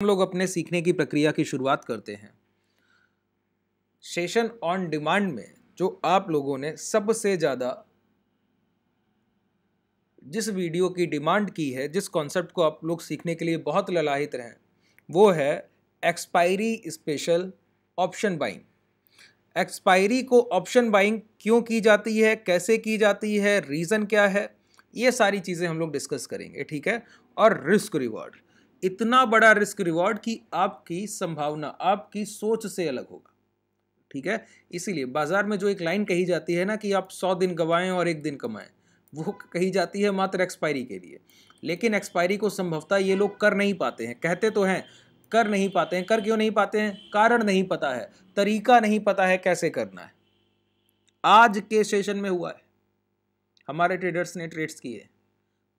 हम लोग अपने सीखने की प्रक्रिया की शुरुआत करते हैं। सेशन ऑन डिमांड में जो आप लोगों ने सबसे ज़्यादा जिस वीडियो की डिमांड की है, जिस कॉन्सेप्ट को आप लोग सीखने के लिए बहुत ललाहित रहें, वो है expiry special option buying expiry को ऑप्शन बाइंग क्यों की जाती है, कैसे की जाती है रीज़न क्या है, ये सारी चीज़ें हम लोग डिस्कस करेंगे, ठीक है? और रिस्क रिवॉर्ड इतना बड़ा रिस्क रिवॉर्ड कि आपकी संभावना, आपकी सोच से अलग होगा। ठीक है? इसीलिए बाज़ार में जो एक लाइन कही जाती है ना कि आप सौ दिन गवाएँ और एक दिन कमाएँ, वो कही जाती है मात्र एक्सपायरी के लिए। लेकिन एक्सपायरी को संभवतः ये लोग कर नहीं पाते हैं। कहते तो हैं, कर नहीं पाते हैं। कर क्यों नहीं पाते हैं? कारण नहीं पता है, तरीका नहीं पता है कैसे करना है। आज के सेशन में हुआ है। हमारे ट्रेडर्स ने ट्रेड्स किए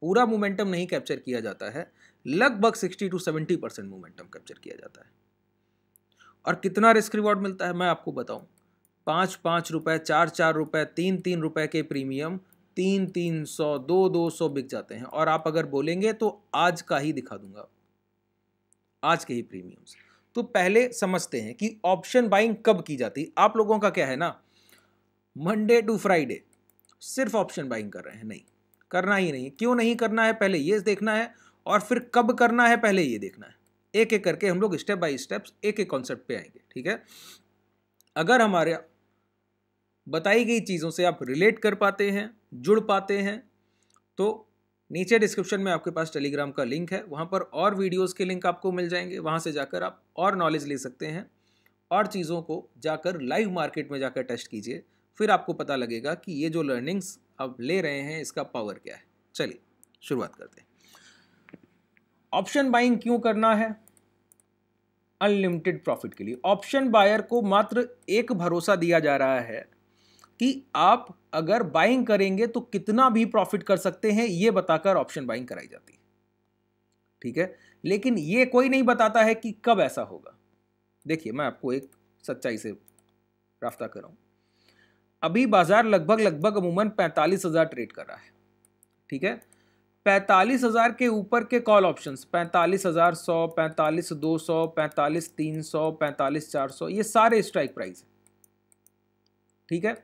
पूरा मोमेंटम नहीं कैप्चर किया जाता है। लगभग 60 टू 70 परसेंट मोमेंटम कैप्चर किया जाता है। और कितना रिस्क रिवॉर्ड मिलता है, मैं आपको बताऊँ। पाँच पाँच रुपए, चार चार रुपए, तीन तीन रुपए के प्रीमियम, तीन तीन सौ, दो दो सौ बिक जाते हैं। और आप अगर बोलेंगे तो आज का ही दिखा दूँगा। आज के ही प्रीमियम्स। तो पहले समझते हैं कि ऑप्शन बाइंग कब की जाती। आप लोगों का क्या है ना, मंडे टू फ्राइडे सिर्फ़ ऑप्शन बाइंग कर रहे हैं। नहीं, करना ही नहीं। क्यों नहीं करना है? पहले ये देखना है और फिर कब करना है पहले ये देखना है। एक एक करके हम लोग स्टेप बाय स्टेप्स एक एक कॉन्सेप्ट पे आएँगे, ठीक है? अगर हमारे बताई गई चीज़ों से आप रिलेट कर पाते हैं, जुड़ पाते हैं तो नीचे डिस्क्रिप्शन में आपके पास टेलीग्राम का लिंक है। वहाँ पर और वीडियोस के लिंक आपको मिल जाएँगे। वहाँ से जाकर आप और नॉलेज ले सकते हैं। और चीज़ों को जाकर लाइव मार्केट में जाकर टेस्ट कीजिए। फिर आपको पता लगेगा कि ये जो लर्निंग्स आप ले रहे हैं, इसका पावर क्या है। चलिए, शुरुआत करते हैं। ऑप्शन बाइंग क्यों करना है? अनलिमिटेड प्रॉफिट के लिए। ऑप्शन बायर को मात्र एक भरोसा दिया जा रहा है कि आप अगर बाइंग करेंगे तो कितना भी प्रॉफिट कर सकते हैं यह बताकर ऑप्शन बाइंग कराई जाती है। ठीक है? लेकिन यह कोई नहीं बताता है कि कब ऐसा होगा। देखिए, मैं आपको एक सच्चाई से राफ्ता कर अभी बाज़ार लगभग लगभग अमूमन पैंतालीस हज़ार ट्रेड कर रहा है। ठीक है? पैंतालीस हज़ार के ऊपर के कॉल ऑप्शंस पैंतालीस हज़ार सौ, पैंतालीस दो सौ, पैंतालीस तीन सौ, पैंतालीस चार सौ, ये सारे स्ट्राइक प्राइस है। ठीक है?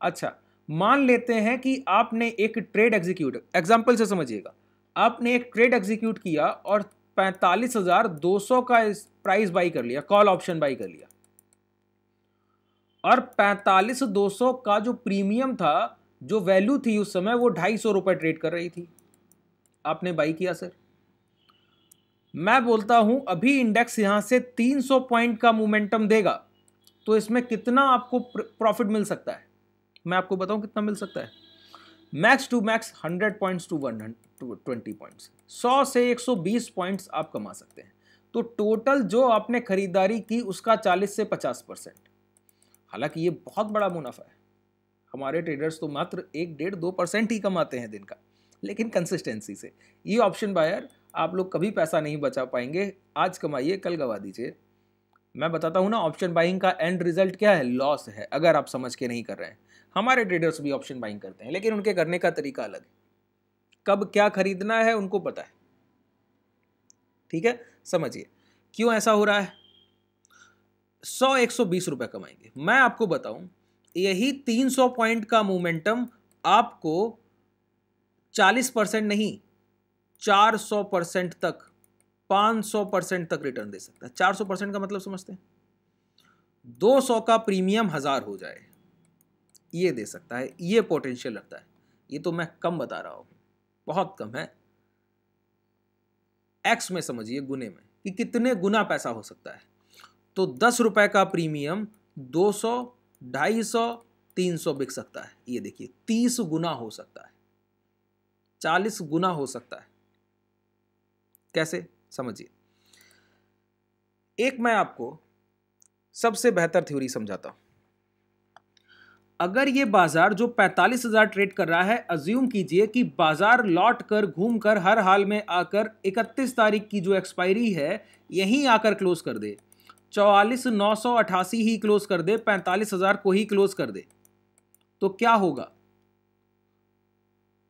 अच्छा मान लेते हैं कि आपने एक ट्रेड एग्जीक्यूट एग्ज़ाम्पल से समझिएगा। आपने एक ट्रेड एग्जीक्यूट किया और पैंतालीस हज़ार दो सौ का प्राइस बाई कर लिया कॉल ऑप्शन बाई कर लिया। और पैंतालीस दो सौ का जो प्रीमियम था, जो वैल्यू थी उस समय, वो ढाई सौ रुपए ट्रेड कर रही थी। आपने बाई किया, सर? मैं बोलता हूँ, अभी इंडेक्स यहाँ से 300 पॉइंट का मोमेंटम देगा तो इसमें कितना आपको प्रॉफिट मिल सकता है? मैं आपको बताऊँ कितना मिल सकता है? Max to max 100 points to one twenty points 100 से 120 पॉइंट्स आप कमा सकते हैं। तो टोटल जो आपने खरीदारी की, उसका 40 से 50 परसेंट हालाँकि ये बहुत बड़ा मुनाफा है। हमारे ट्रेडर्स तो मात्र एक डेढ़ दो परसेंट ही कमाते हैं दिन का। लेकिन कंसिस्टेंसी से। ये ऑप्शन बायर आप लोग कभी पैसा नहीं बचा पाएँगे। आज कमाइए, कल गवा दीजिए। मैं बताता हूँ ना ऑप्शन बाइंग का एंड रिज़ल्ट क्या है? लॉस है, अगर आप समझ के नहीं कर रहे हैं। हमारे ट्रेडर्स भी ऑप्शन बाइंग करते हैं, लेकिन उनके करने का तरीका अलग है। कब क्या खरीदना है, उनको पता है। ठीक है? समझिए। क्यों ऐसा हो रहा है? सौ एक सौ बीस रुपए कमाएँगे। मैं आपको बताऊँ, यही तीन सौ पॉइंट का मोमेंटम आपको चालीस परसेंट नहीं, चार सौ परसेंट तक, पाँच सौ परसेंट तक रिटर्न दे सकता है। चार सौ परसेंट का मतलब समझते हैं? दो सौ का प्रीमियम हज़ार हो जाए, ये दे सकता है, ये पोटेंशियल रखता है। ये तो मैं कम बता रहा हूँ, बहुत कम है। एक्स में समझिए, गुने में, कि कितने गुना पैसा हो सकता है? तो दस रुपए का प्रीमियम दो सौ, ढाई सौ, तीन सौ बिक सकता है। ये देखिए, तीस गुना हो सकता है। चालीस गुना हो सकता है। कैसे? समझिए। एक मैं आपको सबसे बेहतर थ्योरी समझाता हूँ। अगर ये बाज़ार जो पैंतालीस हज़ार ट्रेड कर रहा है अज्यूम कीजिए कि बाज़ार लौट कर घूम कर हर हाल में आकर 31 तारीख की जो एक्सपायरी है, यहीं आकर क्लोज कर दे। चौवालीस नौ सौ अठासी ही क्लोज कर दे, पैंतालीस हज़ार को ही क्लोज कर दे। तो क्या होगा?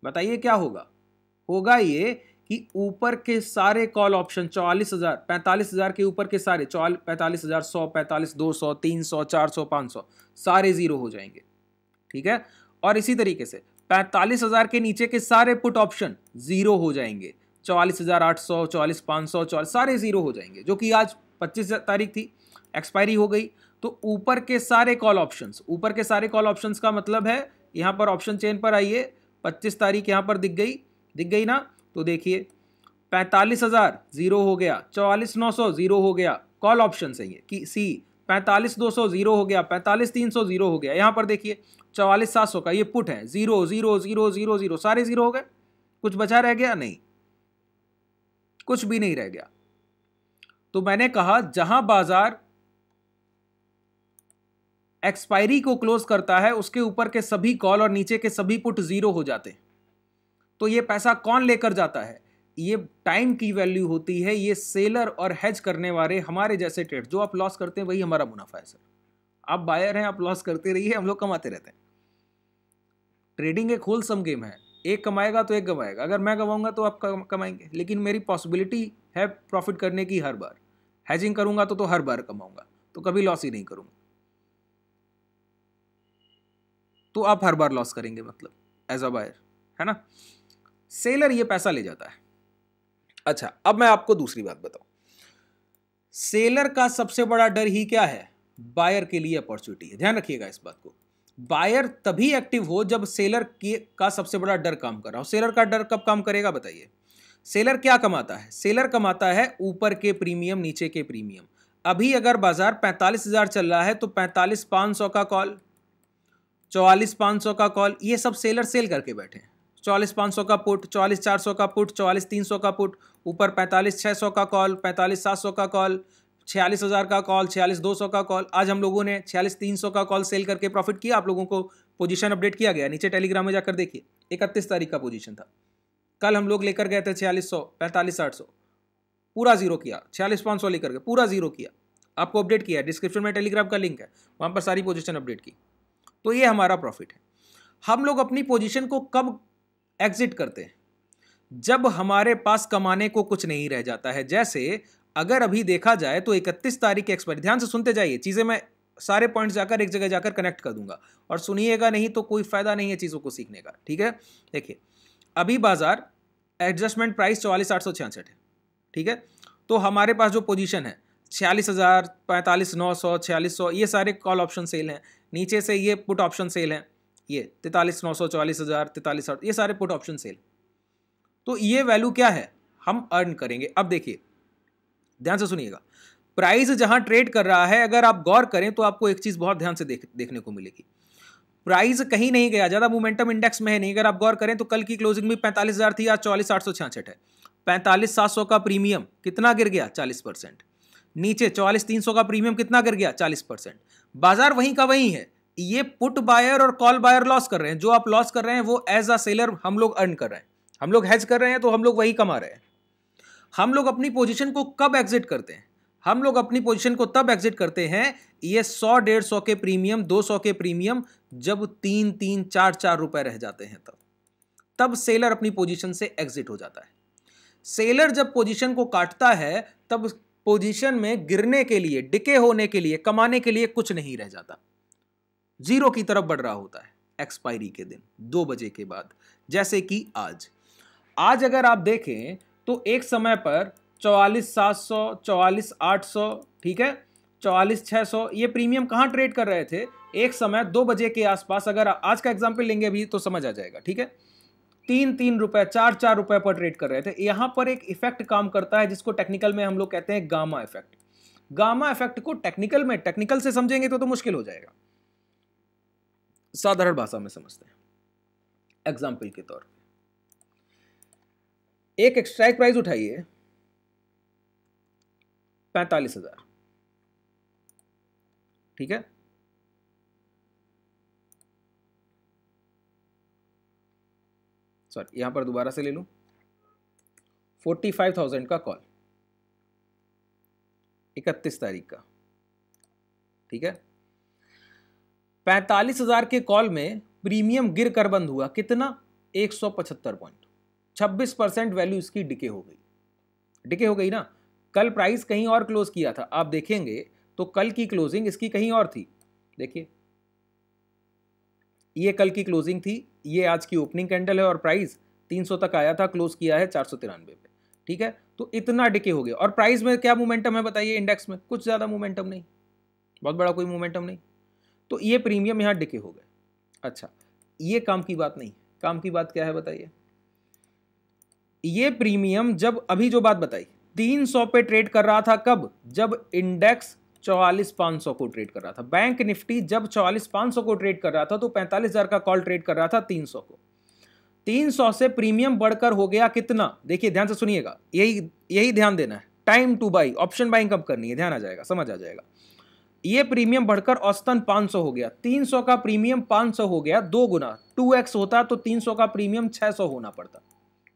बताइए क्या होगा? होगा ये कि ऊपर के सारे कॉल ऑप्शन चौवालीस हज़ार, पैंतालीस हज़ार के ऊपर के सारे, चौवाल, पैंतालीस हज़ार, सौ, पैंतालीस, दो सौ, तीन सौ, चार सौ, पाँच सौ, सारे ज़ीरो हो जाएँगे। ठीक है? और इसी तरीके से पैंतालीस हज़ार के नीचे के सारे पुट ऑप्शन ज़ीरो हो जाएँगे। चौवालीस हज़ार, आठ सौ, चौवालीस, पाँच सौ, चौवालीस, सारे ज़ीरो हो जाएँगे, जो कि आज पच्चीस तारीख थी एक्सपायरी हो गई। तो ऊपर के सारे कॉल ऑप्शंस ऊपर के सारे कॉल ऑप्शंस का मतलब है, यहाँ पर ऑप्शन चेन पर आइए पच्चीस तारीख यहाँ पर दिख गई दिख गई ना? तो देखिए, पैंतालीस हज़ार ज़ीरो हो गया, चौवालीस नौ सौ ज़ीरो हो गया, कॉल ऑप्शन है कि सी, पैंतालीस दो सौ ज़ीरो हो गया, पैंतालीस तीन सौ ज़ीरो हो गया, यहाँ पर देखिए, चौवालीस सात सौ का ये पुट है, zero zero zero zero zero, सारे ज़ीरो हो गए, कुछ बचा रह गया? नहीं, कुछ भी नहीं रह गया। तो मैंने कहा, जहाँ बाज़ार एक्सपायरी को क्लोज करता है, उसके ऊपर के सभी कॉल और नीचे के सभी पुट ज़ीरो हो जाते हैं। तो ये पैसा कौन लेकर जाता है? ये टाइम की वैल्यू होती है, ये सेलर और हेज करने वाले हमारे जैसे ट्रेड, जो आप लॉस करते हैं, वही हमारा मुनाफा है, सर। आप बायर हैं, आप लॉस करते रहिए, हम लोग कमाते रहते हैं। ट्रेडिंग एक होलसम गेम है। एक कमाएगा तो एक गवाएगा। अगर मैं गवाऊँगा तो आप कमाएँगे। लेकिन मेरी पॉसिबिलिटी है प्रॉफिट करने की हर बार। हैजिंग करूँगा तो तो हर बार कमाऊँगा। तो कभी लॉस ही नहीं करूँगा। तो आप हर बार लॉस करेंगे मतलब एज अ बायर है ना? सेलर ये पैसा ले जाता है। अच्छा अब मैं आपको दूसरी बात बताऊँ। सेलर का सबसे बड़ा डर ही क्या है? बायर के लिए अपॉर्चुनिटी है। ध्यान रखिएगा इस बात को। बायर तभी एक्टिव हो जब सेलर की, का सबसे बड़ा डर काम कर रहा हो। सेलर का डर कब काम करेगा बताइए? सेलर क्या कमाता है? सेलर कमाता है ऊपर के प्रीमियम नीचे के प्रीमियम अभी अगर बाज़ार पैंतालीस हज़ार चल रहा है तो पैंतालीस पाँच सौ का कॉल चौवालीस पाँच सौ का कॉल, ये सब सेलर सेल करके बैठे हैं। चौवालीस पाँच सौ का पुट, चौवालीस चार सौ का पुट, चौवालीस तीन सौ का पुट, ऊपर पैंतालीस छः सौ का कॉल, पैंतालीस सात सौ का कॉल, छियालीस हज़ार का कॉल, छियालीस दो सौ का कॉल। आज हम लोगों ने छियालीस तीन सौ का कॉल सेल करके प्रॉफिट किया, आप लोगों को पोजीशन अपडेट किया गया। नीचे टेलीग्राम में जाकर देखिए, इकतीस तारीख का पोजीशन था। कल हम लोग लेकर गए थे छियालीस सौ, पैंतालीस आठ सौ। पूरा ज़ीरो किया, छियालीस पाँच सौ लेकर गए, पूरा ज़ीरो किया। आपको अपडेट किया डिस्क्रिप्शन में टेलीग्राम का लिंक है, वहाँ पर सारी पोजीशन अपडेट की। तो ये हमारा प्रॉफिट है। हम लोग अपनी पोजीशन को कब एग्जिट करते हैं? जब हमारे पास कमाने को कुछ नहीं रह जाता है। जैसे अगर अभी देखा जाए तो इकतीस तारीख के एक्सपायरी ध्यान से सुनते जाइए, चीज़ें मैं सारे पॉइंट्स जाकर एक जगह जाकर कनेक्ट कर दूँगा। और सुनिएगा नहीं तो कोई फ़ायदा नहीं है चीज़ों को सीखने का, ठीक है? देखिए, अभी बाज़ार एडजस्टमेंट प्राइस चौवालीस आठ सौ छियासठ है, ठीक है? तो हमारे पास जो पोजीशन है, छियालीस हज़ार पैंतालीस नौ सौ, छियालीस सौ, ये सारे कॉल ऑप्शन सेल हैं। नीचे से ये पुट ऑप्शन सेल हैं। ये तैतालीस, नौ सौ, चौवालीस हज़ार, तैतालीस ये सारे पुट ऑप्शन सेल तो ये वैल्यू क्या है? हम अर्न करेंगे। अब देखिए, ध्यान से सुनिएगा। प्राइस जहाँ ट्रेड कर रहा है, अगर आप गौर करें तो आपको एक चीज़ बहुत ध्यान से देख, देखने को मिलेगी। प्राइस कहीं नहीं गया, ज़्यादा मोमेंटम इंडेक्स में है नहीं। अगर आप गौर करें तो कल की क्लोजिंग में पैंतालीस हज़ार थी, आज चौवालीस, आठ सौ छियासठ है। पैंतालीस, सात सौ का प्रीमियम कितना गिर गया? चालीस परसेंट। नीचे चौवालीस, तीन सौ का प्रीमियम कितना गिर गया? चालीस परसेंट। बाज़ार वहीं का वहीं है। ये पुट बायर और कॉल बायर लॉस कर रहे हैं। जो आप लॉस कर रहे हैं, वो एज अ सेलर हम लोग अर्न कर रहे हैं। हम लोग हैज़ कर रहे हैं तो हम लोग वही कमा रहे हैं। हम लोग अपनी पोजीशन को कब एग्जिट करते हैं? हम लोग अपनी पोजीशन को तब एग्जिट करते हैं, ये सौ, डेढ़ सौ के प्रीमियम दो सौ के प्रीमियम जब तीन तीन, चार चार रुपए रह जाते हैं तब। तब सेलर अपनी पोजीशन से एग्जिट हो जाता है। सेलर जब पोजीशन को काटता है, तब पोजीशन में गिरने के लिए, डिके होने के लिए, कमाने के लिए कुछ नहीं रह जाता। ज़ीरो की तरफ़ बढ़ रहा होता है एक्सपायरी के दिन, दो बजे के बाद, जैसे कि आज। आज अगर आप देखें तो एक समय पर चौवालीस सात सौ, चौवालीस आठ सौ, ठीक है? चौवालीस छः सौ, ये प्रीमियम कहाँ ट्रेड कर रहे थे? एक समय दो बजे के आसपास, अगर आज का एग्ज़ाम्पल लेंगे अभी तो समझ आ जाएगा, ठीक है? तीन तीन रुपए चार चार रुपए पर ट्रेड कर रहे थे। यहाँ पर एक इफ़ेक्ट काम करता है, जिसको टेक्निकल में हम लोग कहते हैं गामा इफ़ेक्ट गामा इफ़ेक्ट को टेक्निकल में टेक्निकल से समझेंगे तो तो मुश्किल हो जाएगा। साधारण भाषा में समझते हैं। एग्ज़ाम्पल के तौर एक स्ट्राइक प्राइस उठाइए। पैंतालीस हज़ार। ठीक है? सॉरी यहाँ पर दोबारा से ले लू। फोर्टी फाइव थाउज़ेंड का कॉल। इकतीस तारीख का। ठीक है? पैंतालीस हज़ार के कॉल में प्रीमियम गिर कर बंद हुआ। कितना? एक सौ पचहत्तर पॉइंट। छब्बीस परसेंट वैल्यू इसकी डिके हो गई। डिके हो गई ना? कल प्राइस कहीं और क्लोज किया था। आप देखेंगे तो कल की क्लोजिंग इसकी कहीं और थी। देखिए ये कल की क्लोजिंग थी, ये आज की ओपनिंग कैंडल है और प्राइस 300 तक आया था क्लोज किया है चार सौ तिरानवे पे, ठीक है? तो इतना डिके हो गया। और प्राइस में क्या मोमेंटम है बताइए इंडेक्स में? कुछ ज़्यादा मोमेंटम नहीं। बहुत बड़ा कोई मोमेंटम नहीं। तो ये प्रीमियम यहाँ डिके हो गए अच्छा ये काम की बात नहीं। काम की बात क्या है बताइए? ये प्रीमियम जब अभी जो बात बताई 300 पे ट्रेड कर रहा था कब? जब इंडेक्स चौवालीस पाँच सौ को ट्रेड कर रहा था। बैंक निफ्टी जब चौवालीस पाँच सौ को ट्रेड कर रहा था तो पैंतालीस हज़ार का कॉल ट्रेड कर रहा था तीन सौ को। तीन सौ से प्रीमियम बढ़कर हो गया कितना? देखिए, ध्यान से सुनिएगा। यही यही ध्यान देना है। Time to buy, option buying कब करनी है? ध्यान आ जाएगा, समझ आ जाएगा। ये प्रीमियम बढ़कर औसतन 500 हो गया। 300 का प्रीमियम 500 हो गया दो गुना। 2x होता तो 300 का प्रीमियम 600 होना पड़ता।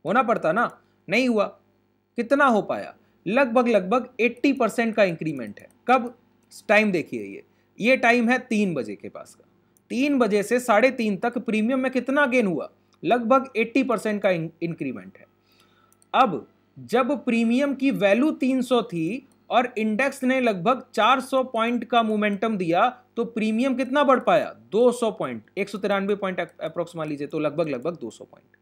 होना पड़ता ना? नहीं हुआ। कितना हो पाया? लगभग लगभग 80 परसेंट का इंक्रीमेंट है। कब? टाइम देखिए ये। ये टाइम है तीन बजे के पास का। तीन बजे से साढ़े तीन तक प्रीमियम में कितना गेन हुआ? लगभग 80 परसेंट का इंक्रीमेंट है। अब जब प्रीमियम की वैल्यू 300 थी और इंडेक्स ने लगभग 400 पॉइंट का मोमेंटम दिया तो प्रीमियम कितना बढ़ पाया? 200 पॉइंट। एक सौ तिरानवे पॉइंट अप्रोक्स मान लीजिए तो लगभग लगभग 200 पॉइंट।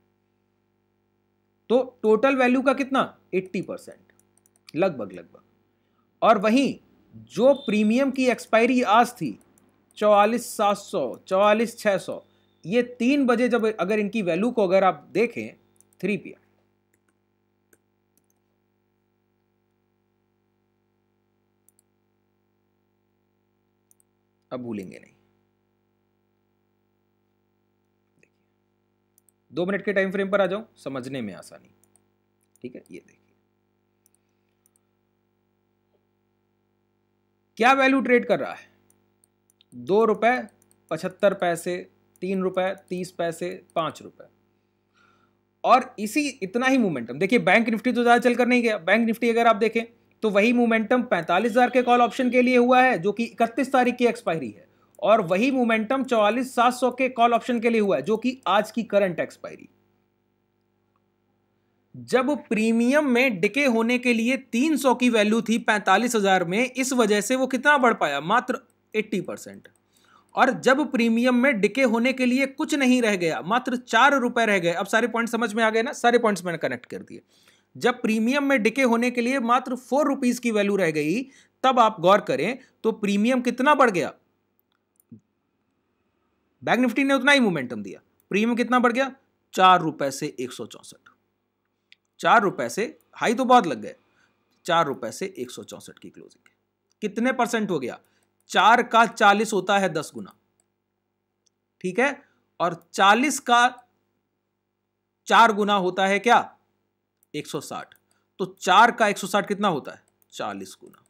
तो टोटल वैल्यू का कितना? 80 परसेंट। लगभग लगभग। और वहीं जो प्रीमियम की एक्सपायरी आज थी, चौवालीस सात सौ, चौवालीस छः सौ, ये तीन बजे जब अगर इनकी वैल्यू को अगर आप देखें, थ्री पी अब भूलेंगे नहीं। दो मिनट के टाइम फ्रेम पर आ जाओ समझने में आसानी। ठीक है, ये देखिए क्या वैल्यू ट्रेड कर रहा है? दो रुपए, पचहत्तर पैसे, तीन रुपए, तीस पैसे, पाँच रुपए। और इसी, इतना ही मोमेंटम देखिए बैंक निफ्टी तो ज़्यादा चलकर नहीं गया। बैंक निफ्टी अगर आप देखें तो वही मोमेंटम पैंतालीस हज़ार के कॉल ऑप्शन के लिए हुआ है, जो कि इकतीस तारीख की एक्सपायरी है। और वही मोमेंटम चौवालीस सात सौ के कॉल ऑप्शन के लिए हुआ है, जो कि आज की करंट एक्सपायरी जब प्रीमियम में डिके होने के लिए 300 की वैल्यू थी पैंतालीस हज़ार में, इस वजह से वो कितना बढ़ पाया? मात्र 80 परसेंट। और जब प्रीमियम में डिके होने के लिए कुछ नहीं रह गया, मात्र चार रुपए रह गए, अब सारे पॉइंट समझ में आ गए ना? सारे पॉइंट्स मैंने कनेक्ट कर दिए। जब प्रीमियम में डिके होने के लिए मात्र फोर रुपीज़ की वैल्यू रह गई, तब आप गौर करें तो प्रीमियम कितना बढ़ गया? बैंक निफ्टी ने उतना ही मोमेंटम दिया। प्रीमियम कितना बढ़ गया? चार रुपए से एक सौ चौसठ। चार रुपए से हाई तो बहुत लग गए। चार रुपए से एक सौ चौसठ की क्लोजिंग कितने परसेंट हो गया? चार का चालीस होता है दस गुना। ठीक है? और चालीस का चार गुना होता है क्या? एक सौ साठ। तो चार का एक सौ साठ कितना होता है? चालीस गुना।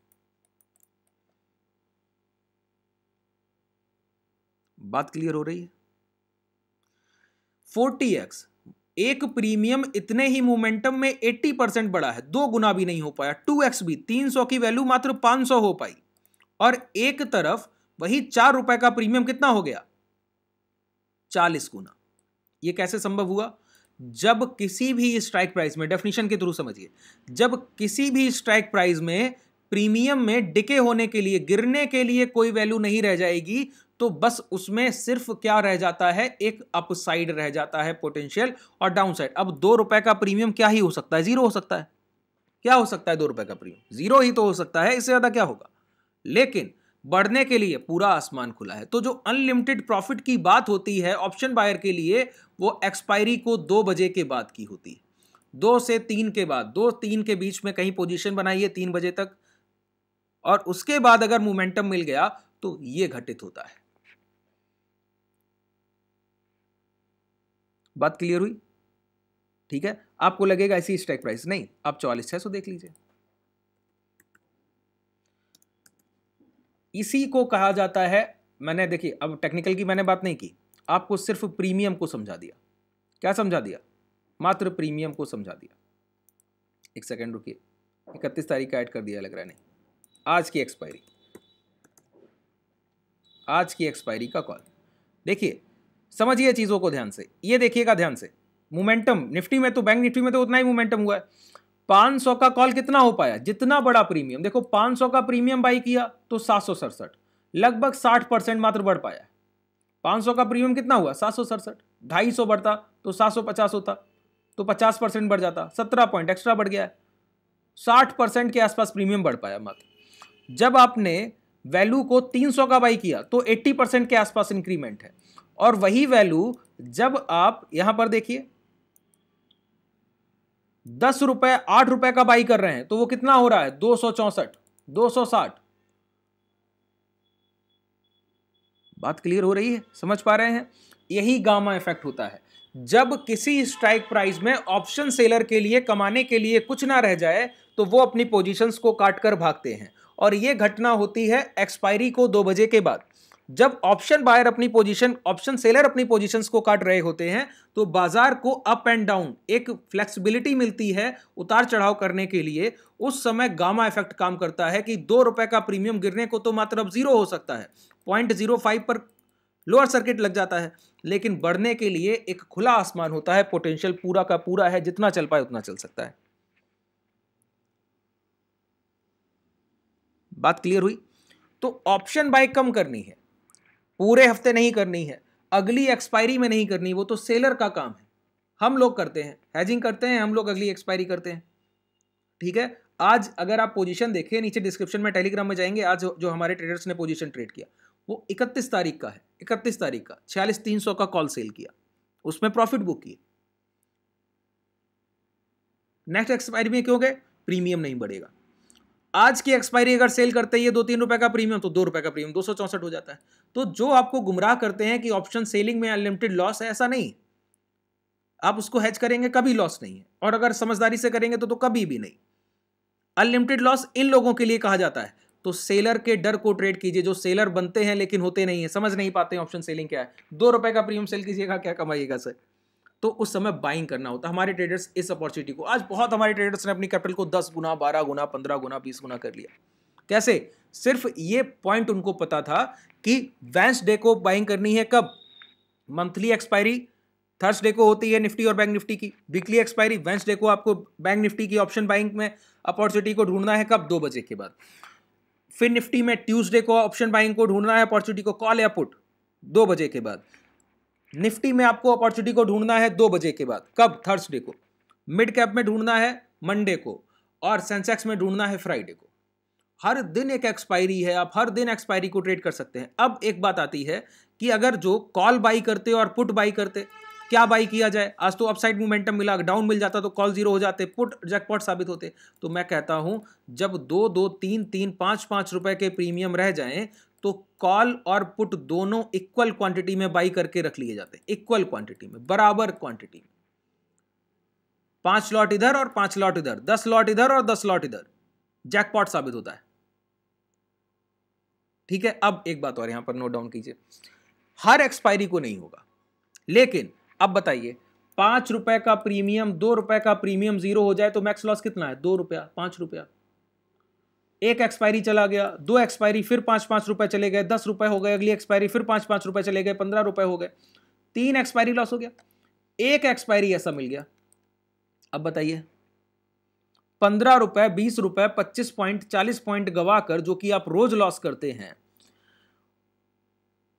बात क्लियर हो रही है? फोर्टी एक्स एक प्रीमियम इतने ही मोमेंटम में 80 परसेंट बढ़ा है, दो गुना भी नहीं हो पाया, टू एक्स भी 300 की वैल्यू मात्र 500 हो पाई। और एक तरफ़ वही चार रुपए का प्रीमियम कितना हो गया? चालीस गुना। ये कैसे संभव हुआ? जब किसी भी स्ट्राइक प्राइस में डेफिनेशन के थ्रू समझिए, जब किसी भी स्ट्राइक प्राइस में प्रीमियम में डिके होने के लिए, गिरने के लिए कोई वैल्यू नहीं रह जाएगी तो बस उसमें सिर्फ़ क्या रह जाता है? एक अपसाइड रह जाता है पोटेंशियल और डाउन साइड अब दो रुपए का प्रीमियम क्या ही हो सकता है? ज़ीरो हो सकता है। क्या हो सकता है दो रुपए का प्रीमियम ज़ीरो ही तो हो सकता है, इससे ज़्यादा क्या होगा? लेकिन बढ़ने के लिए पूरा आसमान खुला है। तो जो अनलिमिटेड प्रॉफिट की बात होती है ऑप्शन बायर के लिए, वो एक्सपायरी को दो बजे के बाद की होती है। दो से तीन के बाद, दो तीन के बीच में कहीं पोजीशन बनाइए तीन बजे तक। और उसके बाद अगर मोमेंटम मिल गया तो ये घटित होता है। बात क्लियर हुई? ठीक है? आपको लगेगा ऐसी स्ट्राइक प्राइस नहीं, आप चौवालीस, छह सौ देख लीजिए। इसी को कहा जाता है, मैंने देखिए, अब टेक्निकल की मैंने बात नहीं की। आपको सिर्फ़ प्रीमियम को समझा दिया। क्या समझा दिया? मात्र प्रीमियम को समझा दिया। एक सेकेंड रुकिए। इकतीस तारीख का ऐड कर दिया, लग रहा है, नहीं। आज की एक्सपायरी आज की एक्सपायरी का कॉल देखिए समझिए चीज़ों को ध्यान से। ये देखिएगा ध्यान से। मोमेंटम, निफ्टी में तो बैंक निफ्टी में तो उतना ही मोमेंटम हुआ है। 500 का कॉल कितना हो पाया? जितना बड़ा प्रीमियम। देखो 500 का प्रीमियम बाई किया तो सात सौ सड़सठ। लगभग 60 परसेंट मात्र बढ़ पाया। 500 का प्रीमियम कितना हुआ? सात सौ सड़सठ। ढाई सौ बढ़ता तो 750 होता। तो 50 परसेंट बढ़ जाता। 17 पॉइंट एक्स्ट्रा बढ़ गया। है 60 परसेंट के आसपास प्रीमियम बढ़ पाया मात्र। जब आपने वैल्यू को 300 का बाई किया तो 80 परसेंट के आसपास इंक्रीमेंट है। और वही वैल्यू जब आप यहाँ पर देखिए, दस रुपए, आठ रुपए का बाई कर रहे हैं तो वो कितना हो रहा है? दो सौ चौसठ, दो सौ साठ। बात क्लियर हो रही है? समझ पा रहे हैं? यही गामा इफ़ेक्ट होता है। जब किसी स्ट्राइक प्राइस में ऑप्शन सेलर के लिए, कमाने के लिए कुछ ना रह जाए तो वो अपनी पोजीशंस को काट कर भागते हैं। और ये घटना होती है एक्सपायरी को दो बजे के बाद। जब ऑप्शन बायर अपनी पोजीशन ऑप्शन सेलर अपनी पोजीशंस को काट रहे होते हैं तो बाज़ार को अप एंड डाउन एक फ्लेक्सिबिलिटी मिलती है उतार चढ़ाव करने के लिए। उस समय गामा इफ़ेक्ट काम करता है कि दो रुपए का प्रीमियम गिरने को तो मात्र अब ज़ीरो हो सकता है। पॉइंट ज़ीरो फाइव पर लोअर सर्किट लग जाता है, लेकिन बढ़ने के लिए एक खुला आसमान होता है पोटेंशियल पूरा का पूरा है, जितना चल पाए उतना चल सकता है। बात क्लियर हुई? तो ऑप्शन बाय कम करनी है। पूरे हफ़्ते नहीं करनी है, अगली एक्सपायरी में नहीं करनी, वो तो सेलर का काम है। हम लोग करते हैं हैजिंग करते हैं, हम लोग अगली एक्सपायरी करते हैं। ठीक है? आज अगर आप पोजीशन देखें, नीचे डिस्क्रिप्शन में टेलीग्राम में जाएँगे, आज जो हमारे ट्रेडर्स ने पोजीशन ट्रेड किया, वो इकतीस तारीख का है, इकतीस तारीख का, छियालीस तीन सौ का कॉल सेल किया, उसमें प्रॉफिट बुक किए। नेक्स्ट एक्सपायरी में क्यों गए? प्रीमियम नहीं बढ़ेगा। आज की एक्सपायरी अगर सेल करते हैं ये दो तीन रुपए का प्रीमियम तो दो रुपए का प्रीमियम दो सौ चौसठ हो जाता है। तो जो आपको गुमराह करते हैं कि ऑप्शन सेलिंग में अनलिमिटेड लॉस है ऐसा नहीं। आप उसको हैच करेंगे कभी लॉस नहीं है। और अगर समझदारी से करेंगे तो, तो कभी भी नहीं। अनलिमिटेड लॉस इन लोगों के लिए कहा जाता है। तो सेलर के डर को ट्रेड कीजिए जो सेलर बनते हैं लेकिन होते नहीं है समझ नहीं पाते ऑप्शन सेलिंग क्या है। दो रुपए का प्रीमियम सेल कीजिएगा क्या कमाइएगा सर? तो उस समय बाइंग करना होता। है हमारे ट्रेडर्स इस अपॉर्चुनिटी को, आज बहुत हमारे ट्रेडर्स ने अपनी कैपिटल को दस गुना, बारह गुना, पंद्रह गुना, बीस गुना कर लिया। कैसे? सिर्फ़ ये पॉइंट उनको पता था कि वेंस डे को बाइंग करनी है कब? मंथली एक्सपायरी थर्सडे को होती है निफ्टी और बैंक निफ्टी की। वीकली एक्सपायरी वेंसडे को आपको बैंक निफ्टी की ऑप्शन बाइंग में अपॉर्चुनिटी को ढूंढना है कब? दो बजे के बाद। फिर निफ्टी में ट्यूसडे को ऑप्शन बाइंग को ढूंढना है अपॉर्चुनिटी को कॉल या पुट दो बजे के बाद। निफ्टी में आपको अपॉर्चुनिटी को ढूंढना है दो बजे के बाद। कब? थर्सडे को। मिड कैप में ढूंढना है मंडे को और सेंसेक्स में ढूंढना है फ्राइडे को। हर दिन एक एक्सपायरी है, आप हर दिन एक्सपायरी को ट्रेड कर सकते हैं। अब एक बात आती है कि अगर जो कॉल बाई करते और पुट बाई करते, क्या बाई किया जाए? आज तो अपसाइड मोमेंटम मिला डाउन मिल जाता तो कॉल ज़ीरो हो जाते पुट जैकपॉट साबित होते। तो मैं कहता हूँ, जब दो दो, तीन तीन, पाँच पाँच रुपए के प्रीमियम रह जाएँ तो कॉल और पुट दोनों इक्वल क्वांटिटी में बाई करके रख लिए जाते हैं। इक्वल क्वांटिटी में, बराबर क्वांटिटी में। पाँच लॉट इधर और पाँच लॉट इधर, दस लॉट इधर और दस लॉट इधर। जैकपॉट साबित होता है। ठीक है, अब एक बात और यहाँ पर नोट डाउन कीजिए। हर एक्सपायरी को नहीं होगा। लेकिन, अब बताइए, पाँच रुपए का प्रीमियम दो रुपए का प्रीमियम ज़ीरो हो जाए तो मैक्स लॉस कितना है? दो रुपया, पाँच रुपया। एक एक्सपायरी चला गया, दो एक्सपायरी फिर पाँच पाँच रुपए चले गए, दस रुपए हो गए, अगली एक्सपायरी फिर पाँच पाँच रुपए चले गए, पंद्रह रुपए हो गए। तीन एक्सपायरी लॉस हो गया, एक एक्सपायरी ऐसा मिल गया। अब बताइए, पंद्रह रुपए, बीस रुपए, पच्चीस पॉइंट चालीस पॉइंट गवा कर जो कि आप रोज लॉस करते हैं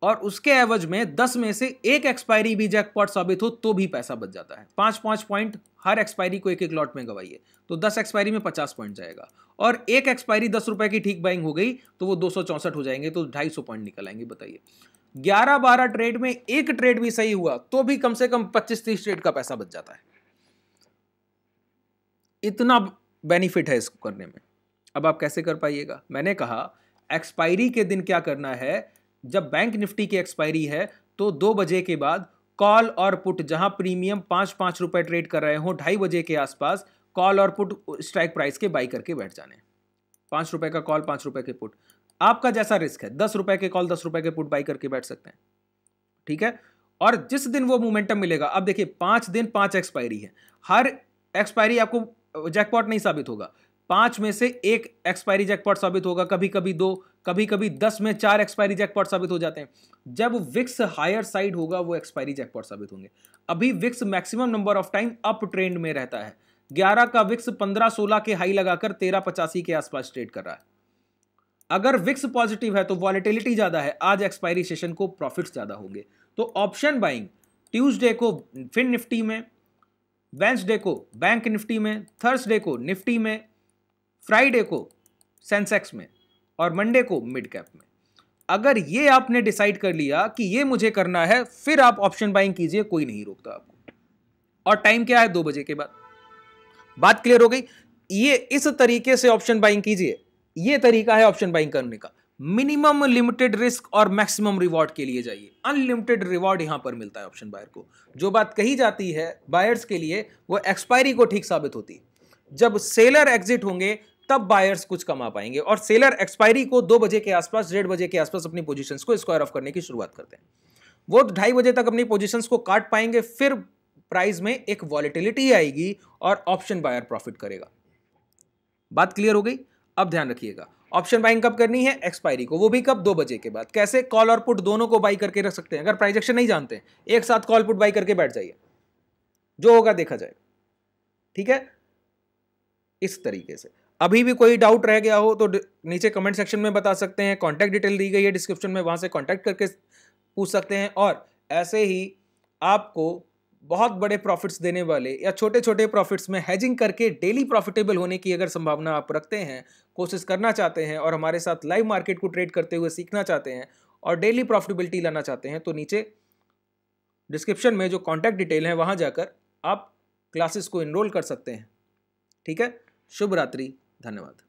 और उसके एवज में दस में से एक एक्सपायरी भी जैकपॉट साबित हो तो भी पैसा बच जाता है। पाँच पाँच पॉइंट हर एक्सपायरी को एक एक लॉट में गवाइए। तो दस एक्सपायरी में पचास पॉइंट जाएगा। और एक एक्सपायरी दस रुपए की ठीक बाइंग हो गई तो वो दो सौ चौंसठ हो जाएँगे तो ढाई पॉइंट निकल आएँगे, बताइए। ग्यारह, बारह ट्रेड में एक ट्रेड भी सही हुआ तो भी कम से कम पच्चीस, तीस ट्रेड का पैसा बच जाता है। इतना बेनिफिट है इसको करने में। अब आप कैसे कर पाइएगा? मैंने कहा एक्सपायरी के दिन क्या करना है? जब बैंक निफ्टी की एक्सपायरी है तो दो बजे के बाद कॉल और पुट, जहाँ प्रीमियम पाँच पाँच रुपए ट्रेड कर रहे हो, ढाई बजे के आसपास कॉल और पुट स्ट्राइक प्राइस के बाई करके बैठ जाने। पाँच रुपए का कॉल, पाँच रुपए के पुट। आपका जैसा रिस्क है, दस रुपए के कॉल, दस रुपए के पुट बाई करके बैठ सकते हैं। ठीक है? और जिस दिन वो मोमेंटम मिलेगा, अब देखिए, पाँच दिन, पाँच एक्सपायरी है। हर एक्सपायरी आपको जैकपॉट नहीं साबित होगा। पाँच में से एक एक्सपायरी जैकपॉट साबित होगा कभी कभी दो कभी कभी दस में चार एक्सपायरी जैकपॉट साबित हो जाते हैं। जब विक्स हायर साइड होगा, वो एक्सपायरी जैकपॉट साबित होंगे। अभी VIX maximum number of time up trend में रहता है। ग्यारह का विक्स पंद्रह सोलह के हाई लगाकर तेरह पचासी के आसपास ट्रेड कर रहा है। अगर विक्स पॉजिटिव है तो वॉलिटिलिटी ज़्यादा है। आज एक्सपायरी सेशन को प्रॉफिट्स ज़्यादा होंगे। तो ऑप्शन बाइंग ट्यूसडे को फिन निफ्टी में वेंसडे को बैंक निफ्टी में थर्सडे को निफ्टी में फ्राइडे को, सेंसेक्स में, और मंडे को मिड कैप में। अगर ये आपने डिसाइड कर लिया कि ये मुझे करना है, फिर आप ऑप्शन बाइंग कीजिए, कोई नहीं रोकता आपको। और टाइम क्या है? दो बजे के बाद। बात क्लियर हो गई? ये इस तरीके से ऑप्शन बाइंग कीजिए। ये तरीका है ऑप्शन बाइंग करने का। मिनिमम लिमिटेड रिस्क और मैक्सिमम रिवॉर्ड के लिए जाइए। अनलिमिटेड रिवॉर्ड यहाँ पर मिलता है ऑप्शन बायर को। जो बात कही जाती है बायर्स के लिए, वो एक्सपायरी को ठीक साबित होती। है जब सेलर एग्जिट होंगे तब बायर्स कुछ कमा पाएँगे और सेलर एक्सपायरी को दो बजे के आसपास, डेढ़ बजे के आसपास अपनी पोजीशंस को स्क्वायर ऑफ़ करने की शुरुआत करते हैं। वो ढाई बजे तक अपनी पोजीशंस को काट पाएँगे, फिर प्राइस में एक वॉलिटिलिटी आएगी और ऑप्शन बायर प्रॉफिट करेगा। बात क्लियर हो गई? अब ध्यान रखिएगा। ऑप्शन बाइंग कब करनी है? एक्सपायरी को। वो भी कब? दो बजे के बाद। कैसे? कॉल और पुट दोनों को बाई करके रख सकते हैं। अगर प्राइजेक्शन नहीं जानते, एक साथ कॉल पुट बाई करके बैठ जाइए। जो होगा देखा जाएगा। ठीक है? इस तरीके से। अभी भी कोई डाउट रह गया हो तो नीचे कमेंट सेक्शन में बता सकते हैं। कॉन्टैक्ट डिटेल दी गई है डिस्क्रिप्शन में, वहाँ से कॉन्टैक्ट करके पूछ सकते हैं। और ऐसे ही आपको बहुत बड़े प्रॉफिट्स देने वाले या छोटे छोटे प्रॉफिट्स में हैजिंग करके डेली प्रॉफिटेबल होने की अगर संभावना आप रखते हैं, कोशिश करना चाहते हैं और हमारे साथ लाइव मार्केट को ट्रेड करते हुए सीखना चाहते हैं और डेली प्रॉफिटेबिलिटी लाना चाहते हैं तो नीचे डिस्क्रिप्शन में जो कॉन्टैक्ट डिटेल है, वहाँ जाकर आप क्लासेस को इनरोल कर सकते हैं। ठीक है? शुभ रात्रि। धन्यवाद।